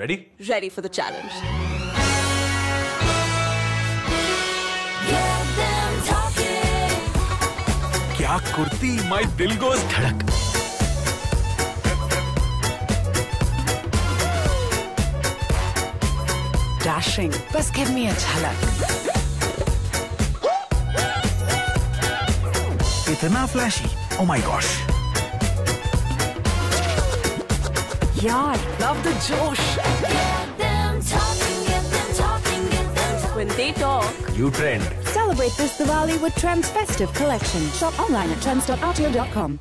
Ready? Ready for the challenge. Get them talking. क्या kurti my दिल गोस धड़क Dashing. बस give me a झलक. इतना flashy oh my gosh Yeah, love the Josh. Get them talking, get them talking, get them talking. When they talk, you trend. Celebrate this Diwali with Trends Festive Collection. Shop online at trends.rtl.com.